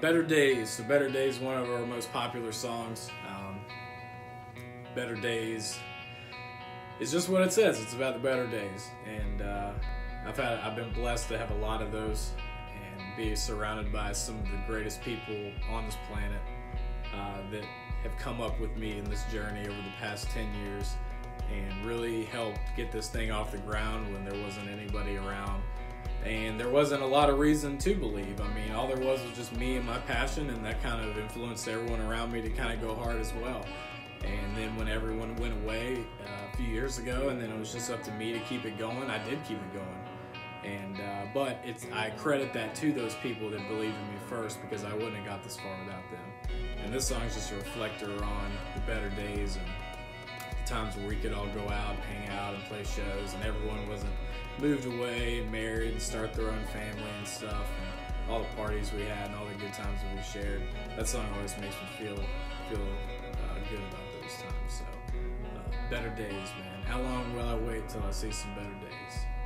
Better Daze. So Better Daze, one of our most popular songs. Um, better Daze is just what it says. It's about the better days, and uh, I've had I've been blessed to have a lot of those and be surrounded by some of the greatest people on this planet uh, that have come up with me in this journey over the past 10 years and really helped get this thing off the ground when there wasn't around and there wasn't a lot of reason to believe. I mean, all there was was just me and my passion, and that kind of influenced everyone around me to kind of go hard as well. And then when everyone went away uh, a few years ago, and then it was just up to me to keep it going, I did keep it going. And uh, but it's I credit that to those people that believed in me first because I wouldn't have got this far without them. And this song is just a reflector on the better days and the times where we could all go out hang out and play shows, and everyone wasn't moved away married and start their own family and stuff, and all the parties we had and all the good times that we shared. That song always makes me feel feel uh, good about those times. So, uh, better days, man. How long will I wait till I see some better days?